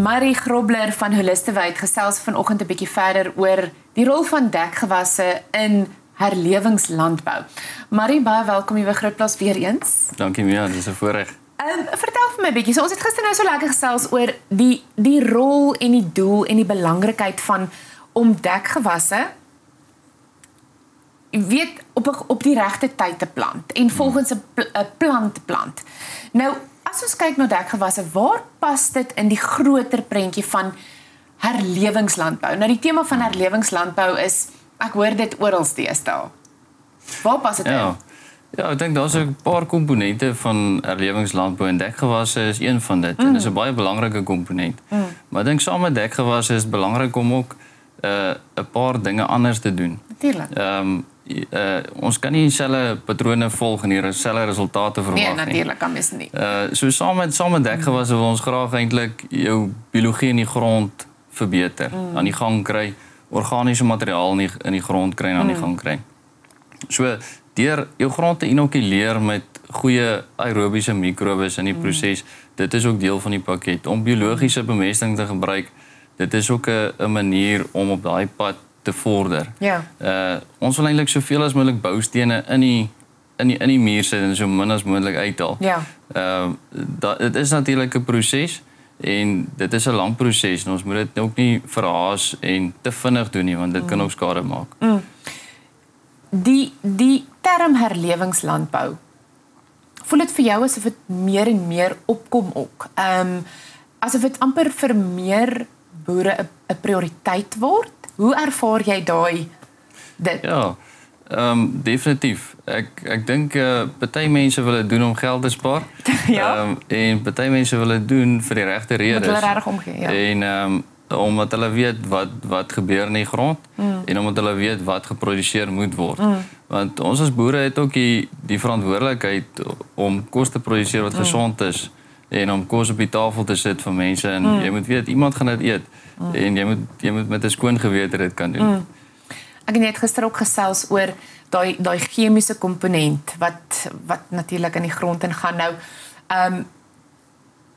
Marie Grobler van Holistewyd gesels vanoggend 'n bietjie verder oor die rol van dekgewasse in herlewingslandbou. Marie, baie welkom hier by Grootplaas weer eens. Dankie Mia, dis 'n voorreg. Ehm um, vertel vir my 'n bietjie. So ons het gister nou so lekker gesels oor die die rol en die doel en die belangrikheid van om dekgewasse weet op op die regte tyd te plant en volgens 'n pl plan te plant. Nou, as ons kyk na dekgewasse, waar pas dit in die groter prentjie van herlewingslandbou? Nou die tema van herlewingslandbou is ek hoor dit oral deesdae. Waar pas dit ja. in? Ja, ek dink daar's 'n paar komponente van herlewingslandbou en dekgewasse is een van dit mm. en dis 'n baie belangrike komponent. Mm. Maar ek dink saam met dekgewasse is dit belangrik om ook 'n uh, 'n paar dinge anders te doen. Natuurlik. Ehm um, uh, ons kan nie dieselfde patrone volg en dieselfde resultate verwag nee, nie. Nee, natuurlik kan mens nie. Uh so saam met saam met dekgewasse wil ons graag eintlik jou biologie in die grond verbeter, mm. aan die gang kry, organiese materiaal in die, in die grond kry en aan die mm. gang kry. So deur jou grond te inokuleer met goeie aerobiese mikrobes in die mm. proses, dit is ook deel van die pakket om biologiese bemesting te gebruik. Dit is ook 'n manier om op daai pad te vorder. Ja. Uh ons wil eintlik soveel as moontlik boustene in die in die in die muur sit en so min as moontlik uithaal. Ja. Ehm uh, dit is natuurlik 'n proses en dit is 'n lang proses en ons moet dit ook nie verhaas en te vinnig doen nie want dit mm. kan ook skade maak. Mm. Die die term herlewingslandbou. Voel dit vir jou asof dit meer en meer opkom ook? Ehm um, asof dit amper vir meer boere 'n prioriteit word? Hoe ervaar jy daai dit? Ja. Ehm um, definitief. Ek ek dink uh party mense wil dit doen om geld te spaar. ja. Ehm um, en party mense wil dit doen vir die regte redes. Hulle reg omgee, ja. En ehm um, omdat hulle weet wat wat gebeur in die grond mm. en omdat hulle weet wat geproduseer moet word. Mm. Want ons as boere het ook die die verantwoordelikheid om kos te produseer wat mm. gesond is en om kos op die tafel te sit vir mense en mm. jy moet weet iemand gaan dit eet mm. en jy moet jy moet met 'n skoon gewete dit kan doen. Mm. Ek het net gister ook gesels oor daai daai chemiese komponent wat wat natuurlik in die grond ingaan nou. Ehm um,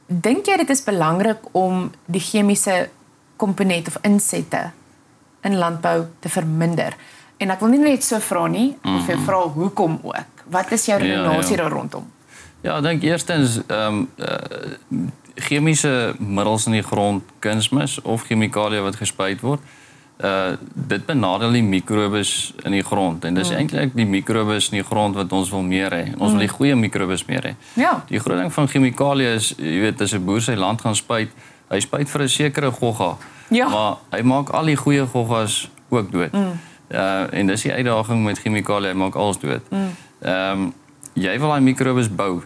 dink jy dit is belangrik om die chemiese komponent of insette in landbou te verminder? En ek wil nie net so vra nie, mm of jy vra hoekom ook. Wat is jou redenasie ja, ja. daar rondom? Ja, ek dink eerstens ehm um, uh, chemiese middels in die grond, kunsmis of chemikalieë wat gespuit word, uh dit benadeel die mikrobes in die grond en dis mm. eintlik die mikrobes in die grond wat ons wil meer hê. Ons mm. wil die goeie mikrobes meer hê. Ja. Die groot ding van chemikalieë is, jy weet, as 'n boer sy land gaan spuit, hy spuit vir 'n sekere gogga. Ja. Maar hy maak al die goeie goggas ook dood. Mm. Uh en dis die uitdaging met chemikalieë, hy maak alles dood. Ehm mm. um, jy wil daai mikrobes bou.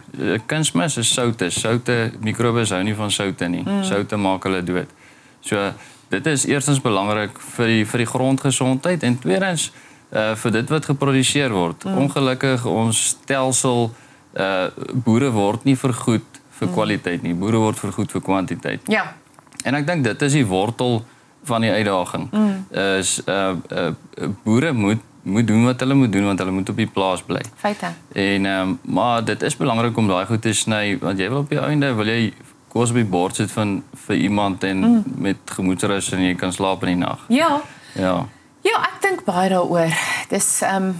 Kunsmis is soutte. Soutte mikrobes hou nie van soutte nie. Mm. Soutte maak hulle dood. So dit is eerstens belangrik vir die vir die grondgesondheid en tweedens uh vir dit wat geproduseer word. Mm. Ongelukkig ons stelsel uh boere word nie vergoed vir mm. kwaliteit nie. Boere word vergoed vir kwantiteit. Ja. En ek dink dit is die wortel van die uitdaging. Mm. Is uh uh boere moet moet doen wat hulle moet doen want hulle moet op die plaas bly. Feite. En ehm um, maar dit is belangrik om daai goed te sny want jy wil op die einde wil jy kos op die bord sit van vir iemand en mm. met gemoedsrus en jy kan slaap in die nag. Ja. Ja. Ja, ek dink baie daaroor. Dis ehm um,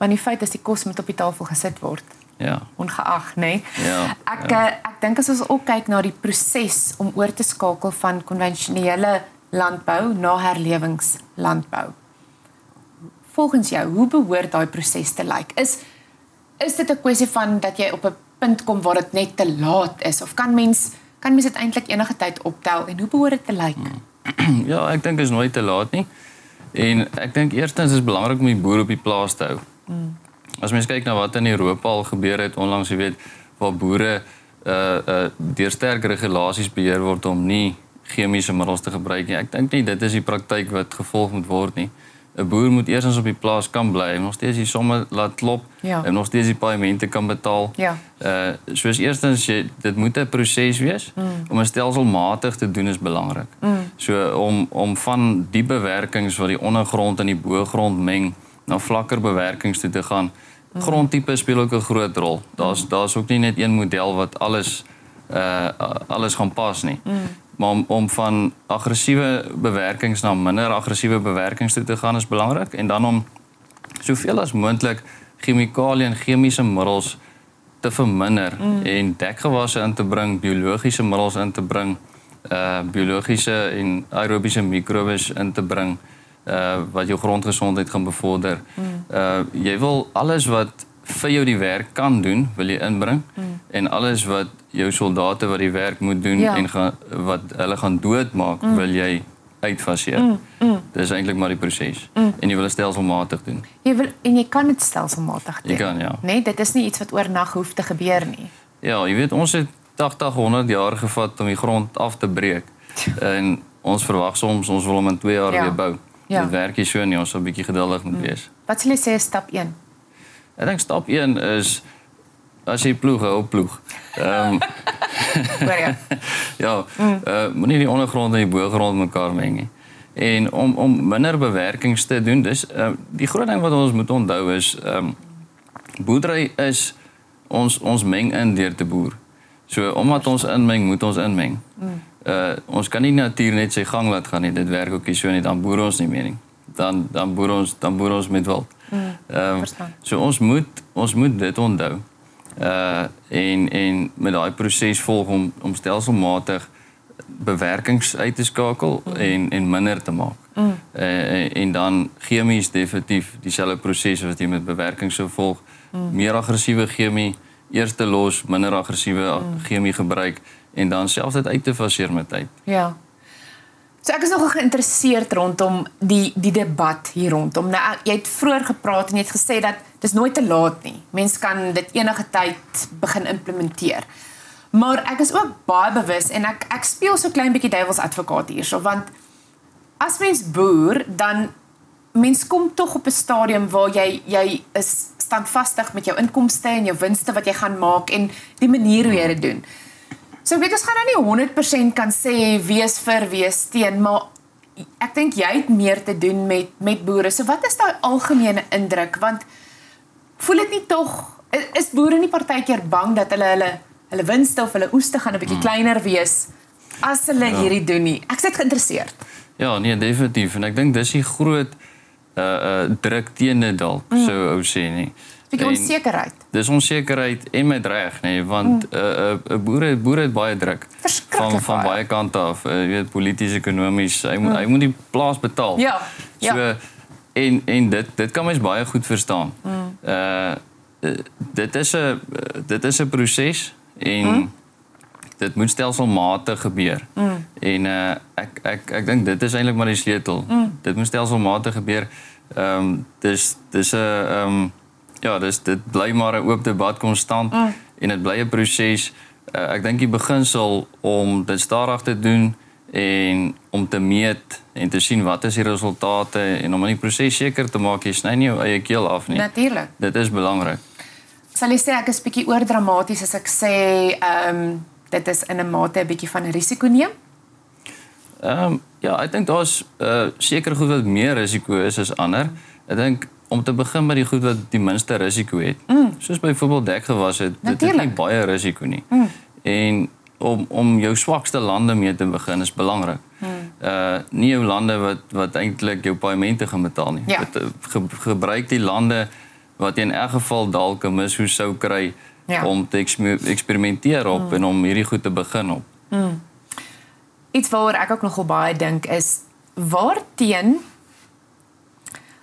want die feit is die kos moet op die tafel gesit word. Ja. Ongeag, nê? Nee? Ja. Ek ja. Uh, ek dink as ons ook kyk na die proses om oor te skakel van konvensionele landbou na herlewingslandbou volgens jou, hoe behoort daai proses te lyk? Is is dit 'n kwessie van dat jy op 'n punt kom waar dit net te laat is of kan mens kan mens dit eintlik enige tyd optel en hoe behoort dit te lyk? Ja, ek dink is nooit te laat nie. En ek dink eerstens is belangrik om die boer op die plaas te hou. Mm. As mens kyk na wat in Europa al gebeur het onlangs, jy weet, waar boere uh uh deur sterk regulasies beheer word om nie chemiese middels te gebruik nie. Ek dink nie dit is die praktyk wat gevolg moet word nie. 'n boer moet eers op die plaas kan bly en nog steeds die somme laat klop ja. en nog steeds die paemente kan betaal. Ja. Uh soos eerstens jy dit moet 'n proses wees mm. om 'n stelselmatig te doen is belangrik. Mm. So om om van die bewerkings wat die ondergrond en die bogrond meng na vlakker bewerkings toe te gaan. Mm. Grondtipe speel ook 'n groot rol. Daar's daar's ook nie net een model wat alles uh alles gaan pas nie. Mm. Maar om, om van aggressiewe bewerkings na minder aggressiewe bewerkings toe te gaan is belangrik en dan om soveel as moontlik chemikalieë en chemiese middels te verminder mm. en dekgewasse in te bring, biologiese middels in te bring, uh biologiese en aerobiese mikrobes in te bring uh wat jou grondgesondheid gaan bevorder. Mm. Uh jy wil alles wat vir jou die werk kan doen, wil jy inbring mm. en alles wat jou soldate wat die werk moet doen ja. en gaan wat hulle gaan doodmaak, mm. wil jy uitfaseer. Mm. Mm. Dis eintlik maar die proses. Mm. En jy wil dit stelselmatig doen. Jy wil en jy kan dit stelselmatig doen. Jy kan ja. Nee, dit is nie iets wat oornag hoef te gebeur nie. Ja, jy weet ons het 80 100 jaar gevat om die grond af te breek. en ons verwag soms ons wil hom in 2 jaar ja. weer bou. Ja. Dit werk nie so nie, ons sal 'n bietjie geduldig moet mm. wees. Wat sal jy sê stap 1? Ek dink stap 1 is as jy ploeg, hou ploeg. Ehm um, ja. ja, mm. uh, moenie die ondergrond en die boergrond mekaar meng nie. En om om minder bewerkings te doen, dis uh, die groot ding wat ons moet onthou is ehm um, boerdery is ons ons meng in deur te boer. So omdat ons inmeng, moet ons inmeng. Mm. Uh ons kan nie natuur net sy gang laat gaan nie. Dit werk ook nie so nie. Dan boer ons nie meer nie. Dan dan boer ons dan boer ons met wild. Mm. Ehm um, so ons moet ons moet dit onthou. Uh en en met daai proses volg om om stelselmatig bewerkings uit te skakel mm. en en minder te maak. Mm. Uh, en dan chemies definitief dieselfde proses wat jy met bewerking sou volg. Mm. Meer aggressiewe chemie, eers te los, minder aggressiewe mm. chemie gebruik en dan selfs dit uit te faseer met tyd. Ja. So ek is nogal geïnteresseerd rondom die die debat hier rondom. Nou jy het vroeër gepraat en jy het gesê dat dis nooit te laat nie. Mense kan dit enige tyd begin implementeer. Maar ek is ook baie bewus en ek ek speel so klein bietjie duiwels advokaat hierso want as mens boer dan mens kom tog op 'n stadium waar jy jy is standvastig met jou inkomste en jou winste wat jy gaan maak en die manier hoe jy dit doen. So ek weet ons gaan nou nie 100% kan sê wees vir wees teen, maar ek dink jy het meer te doen met met boere. So wat is daai algemene indruk? Want voel dit nie tog is boere nie partykeer bang dat hulle hulle hulle winste of hulle oeste gaan 'n bietjie hmm. kleiner wees as hulle ja. hierdie doen nie. Ek sit geïnteresseerd. Ja, nee, definitief en ek dink dis die groot uh uh druk teen dit dalk, mm. so ou sê nie. Bietjie onsekerheid. Dis onsekerheid en met reg, nê, nee, want 'n mm. uh, uh, boere boere het baie druk van van baie kante af. Uh, jy weet polities, ekonomies, hy moet mm. hy moet die plaas betaal. Ja. So ja. en en dit dit kan mens baie goed verstaan. Mm. Uh dit is 'n dit is 'n proses en mm. dit moet stelselmatig gebeur. Mm. En uh ek ek ek dink dit is eintlik maar die sleutel. Mm. Dit moet stelselmatig gebeur. Ehm um, dis dis 'n ehm um, ja, dis dit bly maar 'n oop debat konstant mm. en dit bly 'n proses. Uh, ek dink die beginsel om dit stadig te doen en om te meet en te sien wat is die resultate en om in die proses seker te maak jy sny nie jou eie keel af nie. Natuurlik. Dit is belangrik. Sal jy sê ek is bietjie oor dramaties as ek sê ehm um, dit is in 'n mate 'n bietjie van 'n risiko neem? Ehm um, ja, ek dink daar's uh, seker goed wat meer risiko is as ander. Ek dink om te begin met die goed wat die minste risiko het. Mm. Soos byvoorbeeld dekgewas het, dit het nie baie risiko nie. Mm. En om om jou swakste lande mee te begin is belangrik. Mm. Uh nie jou lande wat wat eintlik jou paemente gaan betaal nie. Ja. Wat, ge, gebruik die lande wat jy in elk geval dalk 'n mis hoe sou kry ja. om te eksperimenteer op mm. en om hierdie goed te begin op. Mm. Iets waaroor ek ook nogal baie dink is waarteen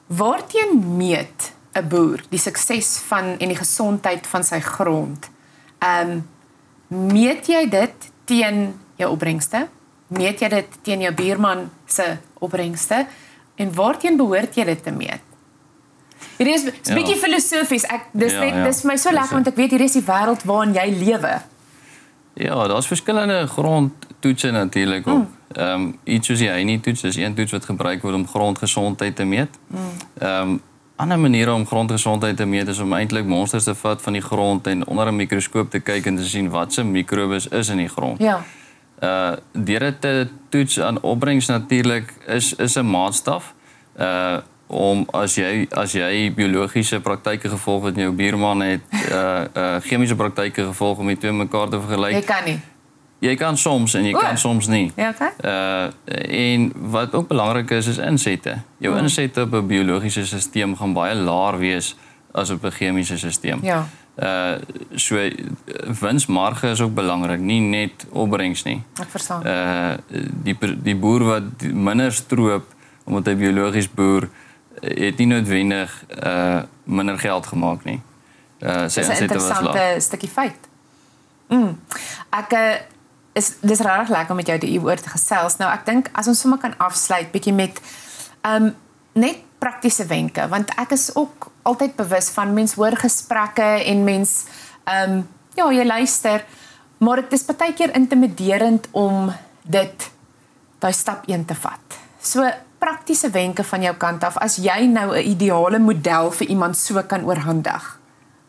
Waarteen meet 'n boer die sukses van en die gesondheid van sy grond? Ehm um, meet jy dit teen jou opbrengste? Meet jy dit teen jou buurman se opbrengste? En waarteen behoort jy dit te meet? Hier is 'n ja. bietjie filosofies. Ek dis ja, net ja. dis vir my so lekker want ek weet hier is die wêreld waarin jy lewe. Ja, daar's verskillende grondtoetse natuurlik ook. Mm. Ehm um, iets soos die Heini toets is een toets wat gebruik word om grondgesondheid te meet. Ehm um, ander maniere om grondgesondheid te meet is om eintlik monsters te vat van die grond en onder 'n mikroskoop te kyk en te sien wat se mikrobes is in die grond. Ja. Uh deur dit te toets aan opbrengs natuurlik is is 'n maatstaf. Uh om as jy as jy biologiese praktyke gevolg het en jou buurman het uh uh chemiese praktyke gevolg om die twee mekaar te vergelyk. Jy kan nie jy kan soms en jy O. kan soms nie. Ja, okay. Uh en wat ook belangrik is is insette. Jou Mm. insette op 'n biologiese stelsel gaan baie laer wees as op 'n chemiese stelsel. Ja. Uh so uh, winsmarge is ook belangrik, nie net opbrengs nie. Ek verstaan. Uh die die boer wat minder stroop omdat hy biologies boer het nie noodwendig uh minder geld gemaak nie. Uh sy 'n insette was laag. interessante stukkie feit. Mm. Ek uh, is dis regtig lekker om met jou hieroor te gesels. Nou ek dink as ons sommer kan afsluit bietjie met um net praktiese wenke want ek is ook altyd bewus van mens hoor gesprekke en mens um ja, jy luister, maar dit is baie keer intimiderend om dit daai stap 1 te vat. So praktiese wenke van jou kant af as jy nou 'n ideale model vir iemand so kan oorhandig.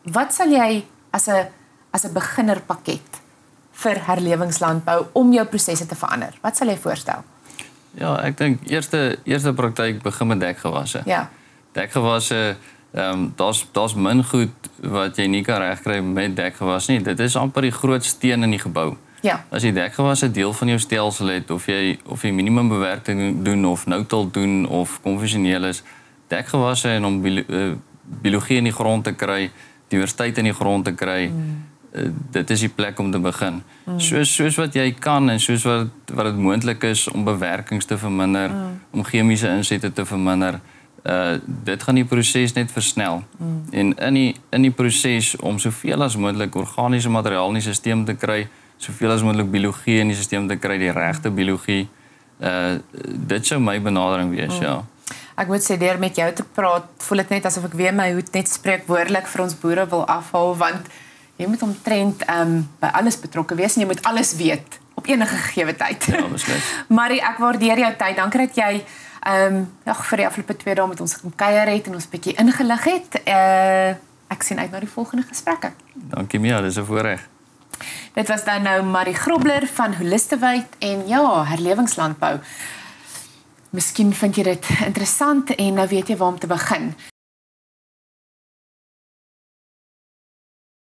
Wat sal jy as 'n as 'n beginnerpakket vir herlewingslandbou om jou prosesse te verander? Wat sal jy voorstel? Ja, ek dink eerste eerste praktyk begin met dekgewasse. Ja. Dekgewasse ehm um, daar's daar's min goed wat jy nie kan regkry met dekgewas nie. Dit is amper die groot steen in die gebou. Ja. As jy dekgewasse deel van jou stelsel het of jy of jy minimum bewerking doen of nou-til doen of konvensioneel is, dekgewasse en om bio, uh, biologie in die grond te kry, diversiteit in die grond te kry. Mm. Uh, dit is die plek om te begin. Mm. Soos soos wat jy kan en soos wat wat dit moontlik is om bewerkings te verminder, mm. om chemiese insette te verminder. Uh dit gaan die proses net versnel. Mm. En in die in die proses om soveel as moontlik organiese materiaal in die stelsel te kry, soveel as moontlik biologie in die stelsel te kry, die regte biologie. Uh dit sou my benadering wees, mm. ja. Ek moet sê deur met jou te praat, voel dit net asof ek weer my hoed net spreekwoordelik vir ons boere wil afhaal want jy moet omtrent ehm um, by alles betrokke wees en jy moet alles weet op enige gegee tyd. Ja, beslis. Marie, ek waardeer jou tyd. Dankie dat jy ehm um, ja, vir die afgelope 2 dae met ons kom kuier het en ons bietjie ingelig het. Uh ek sien uit na die volgende gesprekke. Dankie Mia, dis 'n voorreg. Dit was dan nou Marie Grobler van Holistewyd en ja, herlewingslandbou. Miskien vind jy dit interessant en nou weet jy waar om te begin.